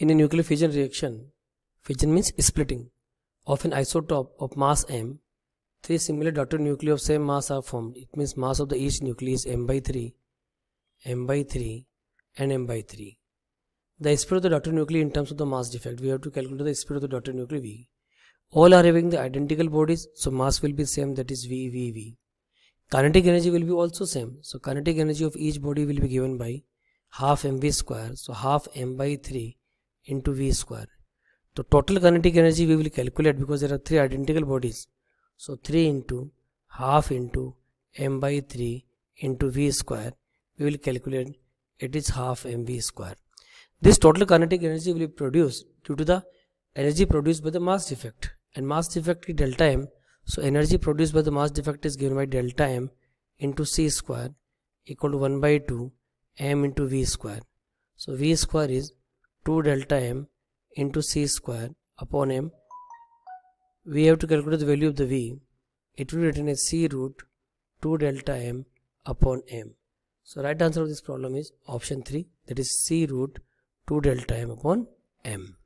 In a nuclear fission reaction, fission means splitting of an isotope of mass m, three similar daughter nuclei of same mass are formed. It means mass of the each nucleus m by 3, m by 3 and m by 3. The speed of the daughter nuclei in terms of the mass defect, we have to calculate the speed of the daughter nuclei v. All are having the identical bodies, so mass will be same that is v, v, v. Kinetic energy will be also same. So kinetic energy of each body will be given by half mv square. So half m by 3 into v square. So total kinetic energy we will calculate because there are three identical bodies. So 3 into half into m by 3 into v square we will calculate it is half mv square. This total kinetic energy will be produced due to the energy produced by the mass defect and mass defect is delta m so energy produced by the mass defect is given by delta m into c square equal to 1 by 2 m into v square. So v square is 2 delta m into c square upon m. We have to calculate the value of the v. It will be written as c root 2 delta m upon m. So right answer of this problem is option 3 that is c root 2 delta m upon m.